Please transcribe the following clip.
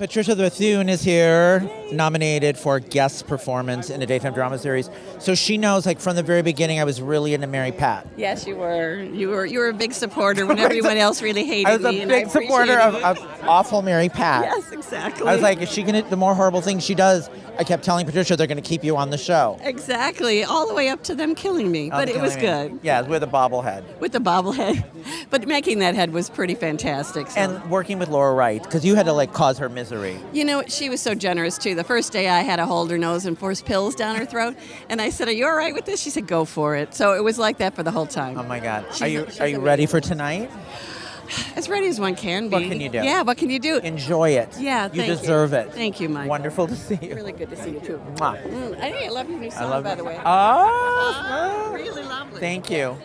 Patricia Bethune is here, nominated for guest performance in a daytime drama series. So she knows, like from the very beginning, I was really into Mary Pat. Yes, you were. You were. You were a big supporter when everyone else really hated me. I was a me. big supporter of, of awful Mary Pat. Yes, exactly. I was like, is she gonna? The more horrible things she does, I kept telling Patricia they're gonna keep you on the show. exactly, all the way up to them killing me. But I'm it was me. good Yeah, with a bobblehead. with the bobblehead. But making that head was pretty fantastic. So. And working with Laura Wright, because you had to like cause her misery. You know, she was so generous too. The first day I had to hold her nose and force pills down her throat, and I said, "Are you all right with this?" She said, "Go for it." So it was like that for the whole time. Oh my God. She's are you are you amazing. ready for tonight? As ready as one can be. What can you do? Yeah, what can you do? Enjoy it. Yeah, you thank you. deserve it. Thank you, Mike. Wonderful to see you. Really good to see you too. Mwah. Mm, I, I love your new song, I love by it. the way. Oh, really lovely. thank you.